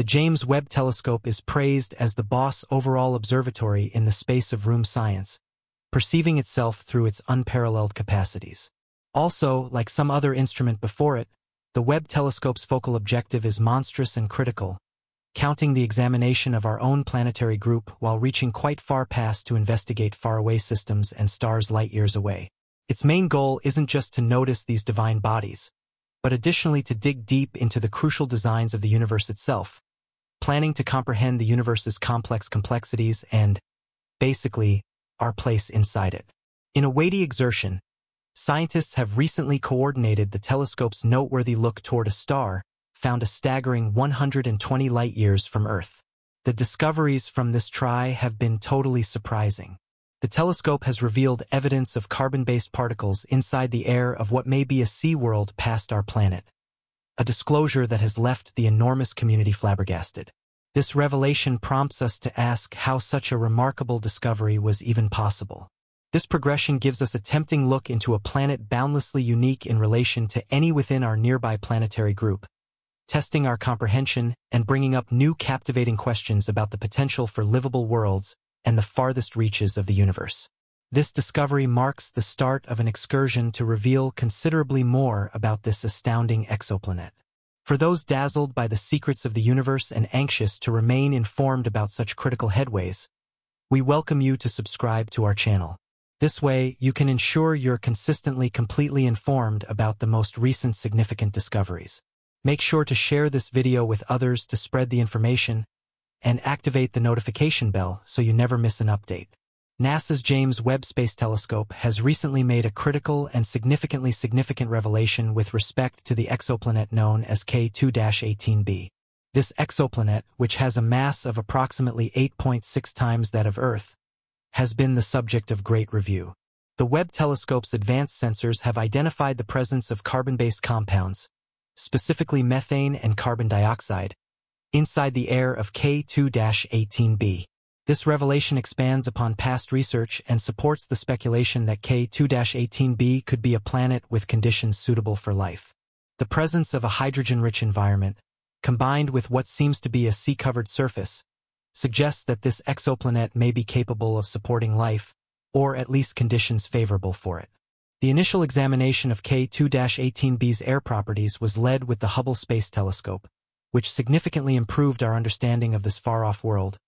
the James Webb Telescope is praised as the boss overall observatory in the space of room science, perceiving itself through its unparalleled capacities. Also, like some other instrument before it, the Webb telescope's focal objective is monstrous and critical, counting the examination of our own planetary group while reaching quite far past to investigate faraway systems and stars light years away. Its main goal isn't just to notice these divine bodies, but additionally to dig deep into the crucial designs of the universe itself, planning to comprehend the universe's complex complexities and, basically, our place inside it. In a weighty exertion, scientists have recently coordinated the telescope's noteworthy look toward a star found a staggering 120 light-years from Earth. The discoveries from this try have been totally surprising. The telescope has revealed evidence of carbon-based particles inside the air of what may be a sea world past our planet. A disclosure that has left the enormous community flabbergasted. This revelation prompts us to ask how such a remarkable discovery was even possible. This progression gives us a tempting look into a planet boundlessly unique in relation to any within our nearby planetary group, testing our comprehension and bringing up new captivating questions about the potential for livable worlds and the farthest reaches of the universe. This discovery marks the start of an excursion to reveal considerably more about this astounding exoplanet. For those dazzled by the secrets of the universe and anxious to remain informed about such critical headways, we welcome you to subscribe to our channel. This way, you can ensure you're consistently completely informed about the most recent significant discoveries. Make sure to share this video with others to spread the information and activate the notification bell so you never miss an update. NASA's James Webb Space Telescope has recently made a critical and significantly significant revelation with respect to the exoplanet known as K2-18b. This exoplanet, which has a mass of approximately 8.6 times that of Earth, has been the subject of great review. The Webb telescope's advanced sensors have identified the presence of carbon-based compounds, specifically methane and carbon dioxide, inside the air of K2-18b. This revelation expands upon past research and supports the speculation that K2-18b could be a planet with conditions suitable for life. The presence of a hydrogen-rich environment, combined with what seems to be a sea-covered surface, suggests that this exoplanet may be capable of supporting life, or at least conditions favorable for it. The initial examination of K2-18b's air properties was led with the Hubble Space Telescope, which significantly improved our understanding of this far-off world,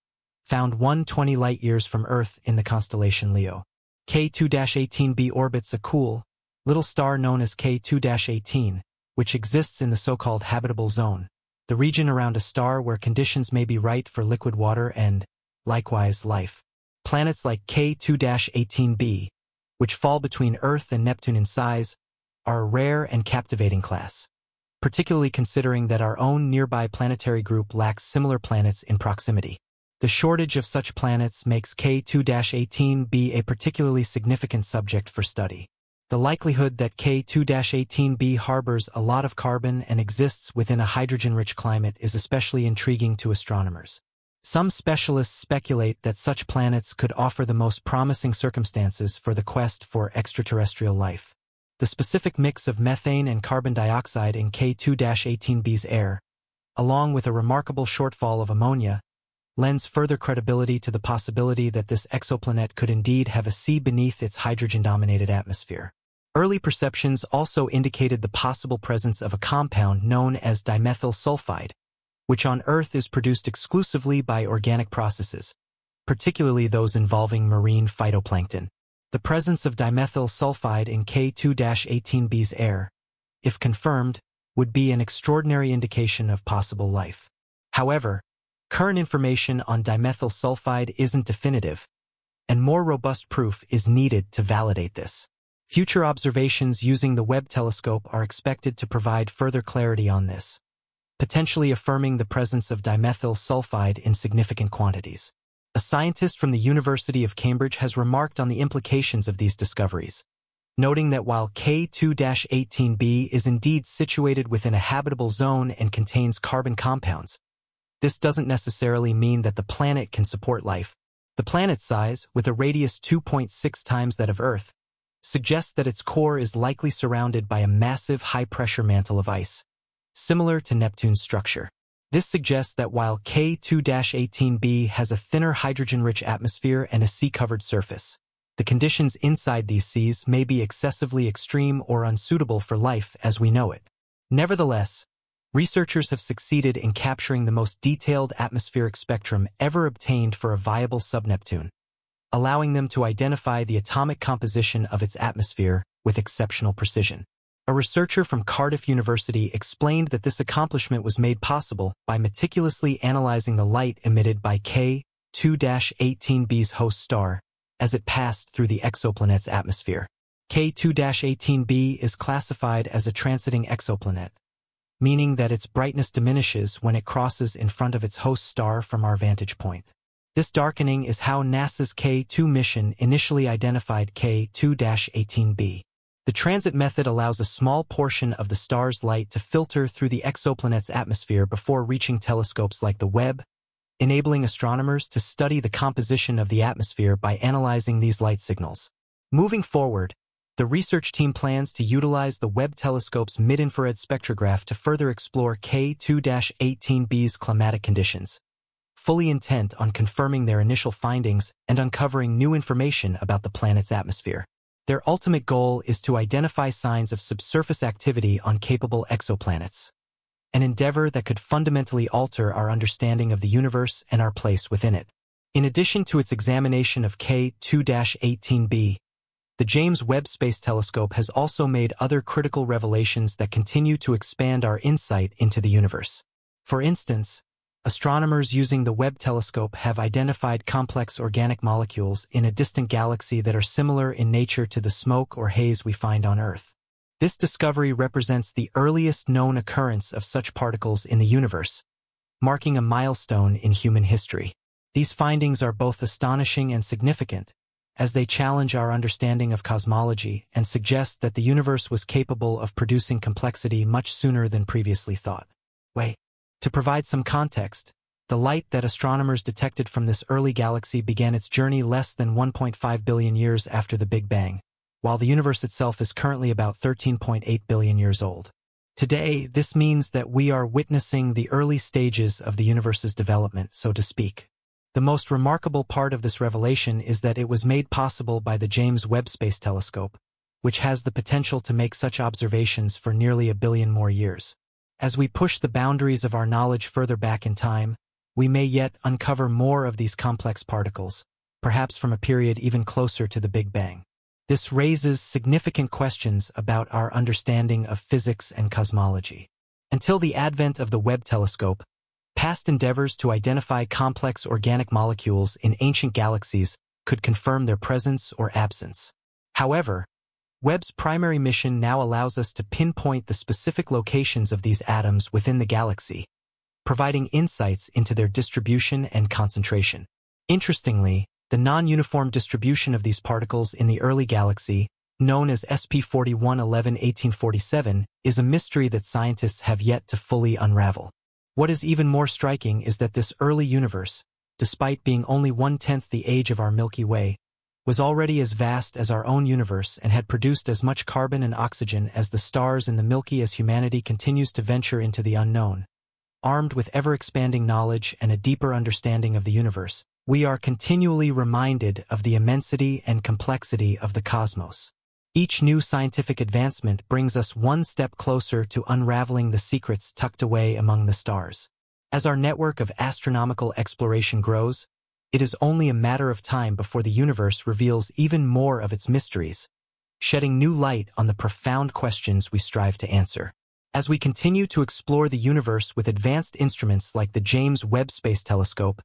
found 120 light-years from Earth in the constellation Leo. K2-18b orbits a cool, little star known as K2-18, which exists in the so-called habitable zone, the region around a star where conditions may be right for liquid water and, likewise, life. Planets like K2-18b, which fall between Earth and Neptune in size, are a rare and captivating class particularly considering that our own nearby planetary group lacks similar planets in proximity. The shortage of such planets makes K2-18b a particularly significant subject for study. The likelihood that K2-18b harbors a lot of carbon and exists within a hydrogen-rich climate is especially intriguing to astronomers. Some specialists speculate that such planets could offer the most promising circumstances for the quest for extraterrestrial life. The specific mix of methane and carbon dioxide in K2-18b's air, along with a remarkable shortfall of ammonia, lends further credibility to the possibility that this exoplanet could indeed have a sea beneath its hydrogen-dominated atmosphere. Early perceptions also indicated the possible presence of a compound known as dimethyl sulfide, which on Earth is produced exclusively by organic processes, particularly those involving marine phytoplankton. The presence of dimethyl sulfide in K2-18b's air, if confirmed, would be an extraordinary indication of possible life. However, current information on dimethyl sulfide isn't definitive, and more robust proof is needed to validate this. Future observations using the Webb telescope are expected to provide further clarity on this, potentially affirming the presence of dimethyl sulfide in significant quantities. A scientist from the University of Cambridge has remarked on the implications of these discoveries, noting that while K2-18b is indeed situated within a habitable zone and contains carbon compounds, this doesn't necessarily mean that the planet can support life. The planet's size, with a radius 2.6 times that of Earth, suggests that its core is likely surrounded by a massive high-pressure mantle of ice, similar to Neptune's structure. This suggests that while K2-18b has a thinner hydrogen-rich atmosphere and a sea-covered surface, the conditions inside these seas may be excessively extreme or unsuitable for life as we know it. Nevertheless, researchers have succeeded in capturing the most detailed atmospheric spectrum ever obtained for a viable subneptune, allowing them to identify the atomic composition of its atmosphere with exceptional precision. A researcher from Cardiff University explained that this accomplishment was made possible by meticulously analyzing the light emitted by K2-18b's host star as it passed through the exoplanet's atmosphere. K2-18b is classified as a transiting exoplanet, meaning that its brightness diminishes when it crosses in front of its host star from our vantage point. This darkening is how NASA's K2 mission initially identified K2-18b. The transit method allows a small portion of the star's light to filter through the exoplanet's atmosphere before reaching telescopes like the Webb, enabling astronomers to study the composition of the atmosphere by analyzing these light signals. Moving forward, the research team plans to utilize the Webb telescope's mid-infrared spectrograph to further explore K2-18b's climatic conditions, fully intent on confirming their initial findings and uncovering new information about the planet's atmosphere. Their ultimate goal is to identify signs of subsurface activity on capable exoplanets, an endeavor that could fundamentally alter our understanding of the universe and our place within it. In addition to its examination of K2-18b, the James Webb Space Telescope has also made other critical revelations that continue to expand our insight into the universe. For instance, astronomers using the Webb telescope have identified complex organic molecules in a distant galaxy that are similar in nature to the smoke or haze we find on Earth. This discovery represents the earliest known occurrence of such particles in the universe, marking a milestone in human history. These findings are both astonishing and significant, as they challenge our understanding of cosmology and suggest that the universe was capable of producing complexity much sooner than previously thought. Wait, to provide some context, the light that astronomers detected from this early galaxy began its journey less than 1.5 billion years after the Big Bang, while the universe itself is currently about 13.8 billion years old. Today, this means that we are witnessing the early stages of the universe's development, so to speak. The most remarkable part of this revelation is that it was made possible by the James Webb Space Telescope, which has the potential to make such observations for nearly a billion more years. As we push the boundaries of our knowledge further back in time, we may yet uncover more of these complex particles, perhaps from a period even closer to the Big Bang. This raises significant questions about our understanding of physics and cosmology. Until the advent of the Webb telescope, past endeavors to identify complex organic molecules in ancient galaxies could confirm their presence or absence. However, Webb's primary mission now allows us to pinpoint the specific locations of these atoms within the galaxy, providing insights into their distribution and concentration. Interestingly, the non-uniform distribution of these particles in the early galaxy, known as SP4111-1847, is a mystery that scientists have yet to fully unravel. What is even more striking is that this early universe, despite being only one-tenth the age of our Milky Way, was already as vast as our own universe and had produced as much carbon and oxygen as the stars in the Milky Way as humanity continues to venture into the unknown. Armed with ever-expanding knowledge and a deeper understanding of the universe, we are continually reminded of the immensity and complexity of the cosmos. Each new scientific advancement brings us one step closer to unraveling the secrets tucked away among the stars. As our network of astronomical exploration grows, it is only a matter of time before the universe reveals even more of its mysteries, shedding new light on the profound questions we strive to answer. As we continue to explore the universe with advanced instruments like the James Webb Space Telescope,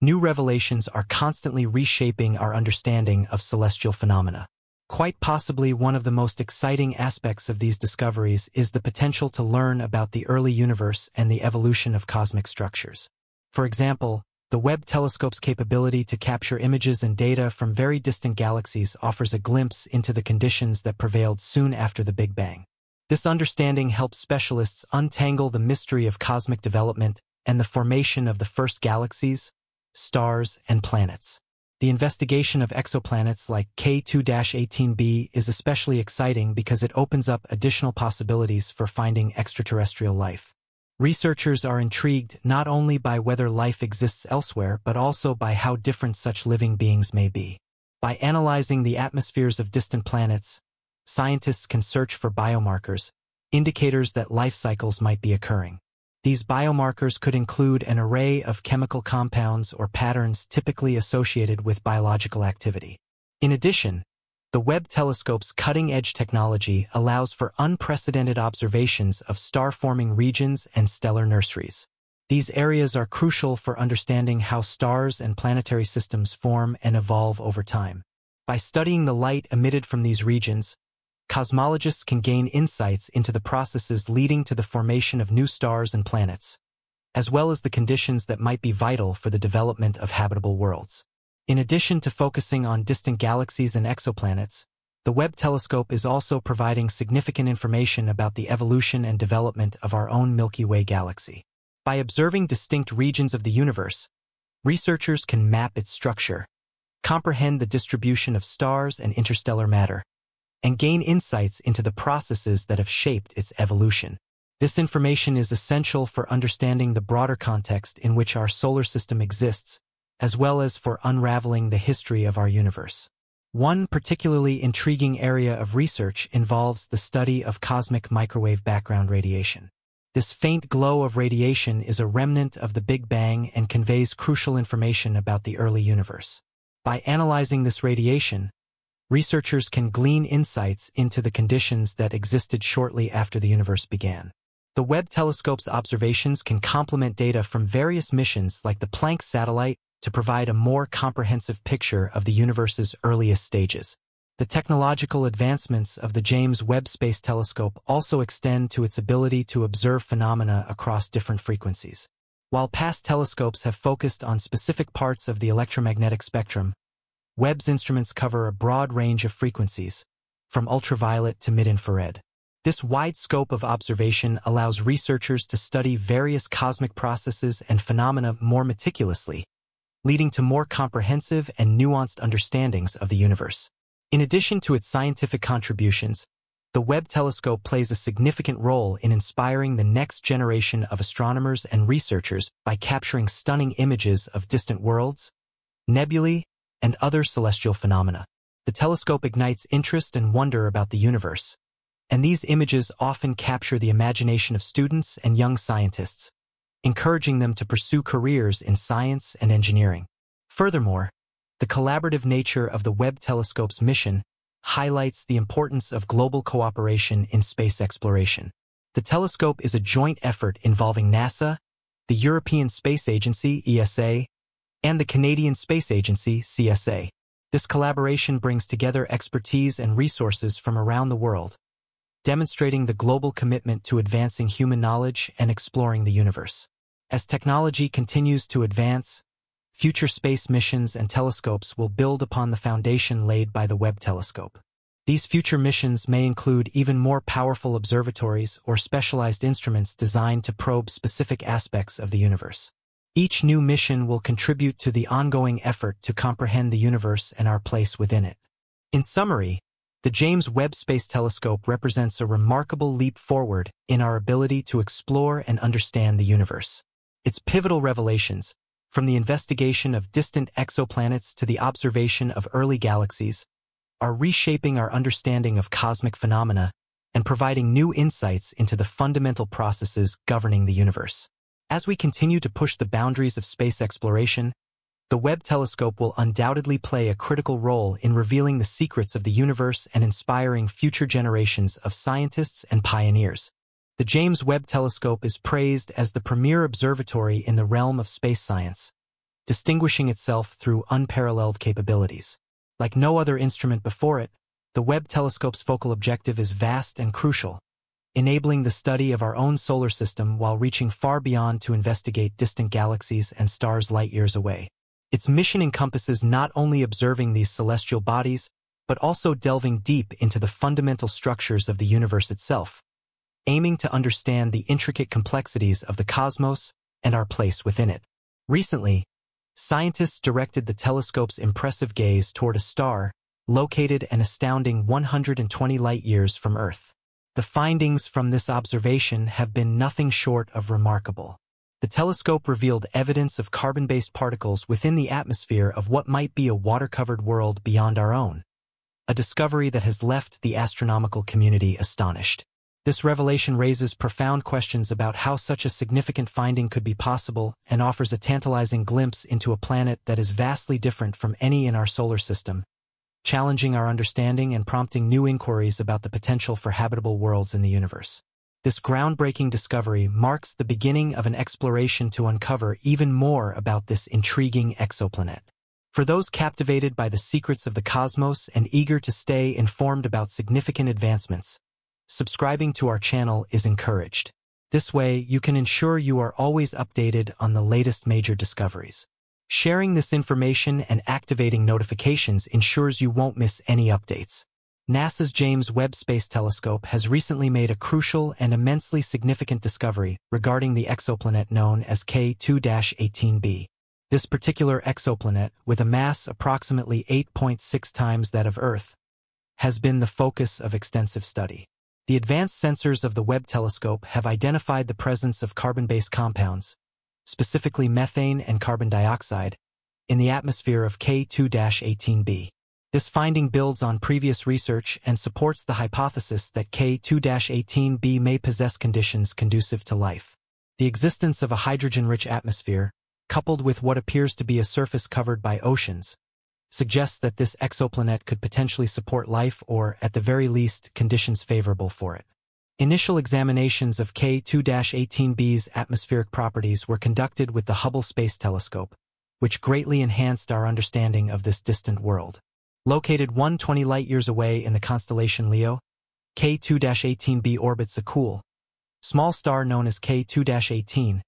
new revelations are constantly reshaping our understanding of celestial phenomena. Quite possibly one of the most exciting aspects of these discoveries is the potential to learn about the early universe and the evolution of cosmic structures. For example, the Webb telescope's capability to capture images and data from very distant galaxies offers a glimpse into the conditions that prevailed soon after the Big Bang. This understanding helps specialists untangle the mystery of cosmic development and the formation of the first galaxies, stars, and planets. The investigation of exoplanets like K2-18b is especially exciting because it opens up additional possibilities for finding extraterrestrial life. Researchers are intrigued not only by whether life exists elsewhere but also by how different such living beings may be. By analyzing the atmospheres of distant planets, scientists can search for biomarkers, indicators that life cycles might be occurring. These biomarkers could include an array of chemical compounds or patterns typically associated with biological activity. In addition, the Webb telescope's cutting-edge technology allows for unprecedented observations of star-forming regions and stellar nurseries. These areas are crucial for understanding how stars and planetary systems form and evolve over time. By studying the light emitted from these regions, cosmologists can gain insights into the processes leading to the formation of new stars and planets, as well as the conditions that might be vital for the development of habitable worlds. In addition to focusing on distant galaxies and exoplanets, the Webb telescope is also providing significant information about the evolution and development of our own Milky Way galaxy. By observing distinct regions of the universe, researchers can map its structure, comprehend the distribution of stars and interstellar matter, and gain insights into the processes that have shaped its evolution. This information is essential for understanding the broader context in which our solar system exists as well as for unraveling the history of our universe. One particularly intriguing area of research involves the study of cosmic microwave background radiation. This faint glow of radiation is a remnant of the Big Bang and conveys crucial information about the early universe. By analyzing this radiation, researchers can glean insights into the conditions that existed shortly after the universe began. The Webb telescope's observations can complement data from various missions like the Planck satellite to provide a more comprehensive picture of the universe's earliest stages. The technological advancements of the James Webb Space Telescope also extend to its ability to observe phenomena across different frequencies. While past telescopes have focused on specific parts of the electromagnetic spectrum, Webb's instruments cover a broad range of frequencies, from ultraviolet to mid-infrared. This wide scope of observation allows researchers to study various cosmic processes and phenomena more meticulously, leading to more comprehensive and nuanced understandings of the universe. In addition to its scientific contributions, the Webb telescope plays a significant role in inspiring the next generation of astronomers and researchers by capturing stunning images of distant worlds, nebulae, and other celestial phenomena. The telescope ignites interest and wonder about the universe, and these images often capture the imagination of students and young scientists, encouraging them to pursue careers in science and engineering. Furthermore, the collaborative nature of the Webb telescope's mission highlights the importance of global cooperation in space exploration. The telescope is a joint effort involving NASA, the European Space Agency, ESA, and the Canadian Space Agency, CSA. This collaboration brings together expertise and resources from around the world, demonstrating the global commitment to advancing human knowledge and exploring the universe. As technology continues to advance, future space missions and telescopes will build upon the foundation laid by the Webb telescope. These future missions may include even more powerful observatories or specialized instruments designed to probe specific aspects of the universe. Each new mission will contribute to the ongoing effort to comprehend the universe and our place within it. In summary, the James Webb Space Telescope represents a remarkable leap forward in our ability to explore and understand the universe. Its pivotal revelations, from the investigation of distant exoplanets to the observation of early galaxies, are reshaping our understanding of cosmic phenomena and providing new insights into the fundamental processes governing the universe. As we continue to push the boundaries of space exploration, the Webb telescope will undoubtedly play a critical role in revealing the secrets of the universe and inspiring future generations of scientists and pioneers. The James Webb Telescope is praised as the premier observatory in the realm of space science, distinguishing itself through unparalleled capabilities. Like no other instrument before it, the Webb Telescope's focal objective is vast and crucial, enabling the study of our own solar system while reaching far beyond to investigate distant galaxies and stars light years away. Its mission encompasses not only observing these celestial bodies, but also delving deep into the fundamental structures of the universe itself, aiming to understand the intricate complexities of the cosmos and our place within it. Recently, scientists directed the telescope's impressive gaze toward a star located an astounding 120 light-years from Earth. The findings from this observation have been nothing short of remarkable. The telescope revealed evidence of carbon-based particles within the atmosphere of what might be a water-covered world beyond our own, a discovery that has left the astronomical community astonished. This revelation raises profound questions about how such a significant finding could be possible and offers a tantalizing glimpse into a planet that is vastly different from any in our solar system, challenging our understanding and prompting new inquiries about the potential for habitable worlds in the universe. This groundbreaking discovery marks the beginning of an exploration to uncover even more about this intriguing exoplanet. For those captivated by the secrets of the cosmos and eager to stay informed about significant advancements, subscribing to our channel is encouraged. This way, you can ensure you are always updated on the latest major discoveries. Sharing this information and activating notifications ensures you won't miss any updates. NASA's James Webb Space Telescope has recently made a crucial and immensely significant discovery regarding the exoplanet known as K2-18b. This particular exoplanet, with a mass approximately 8.6 times that of Earth, has been the focus of extensive study. The advanced sensors of the Webb telescope have identified the presence of carbon-based compounds, specifically methane and carbon dioxide, in the atmosphere of K2-18b. This finding builds on previous research and supports the hypothesis that K2-18b may possess conditions conducive to life. The existence of a hydrogen-rich atmosphere, coupled with what appears to be a surface covered by oceans, suggests that this exoplanet could potentially support life or, at the very least, conditions favorable for it. Initial examinations of K2-18b's atmospheric properties were conducted with the Hubble Space Telescope, which greatly enhanced our understanding of this distant world. Located 120 light-years away in the constellation Leo, K2-18b orbits a cool, small star known as K2-18,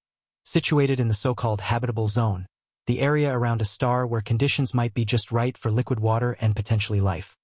situated in the so-called habitable zone, the area around a star where conditions might be just right for liquid water and potentially life.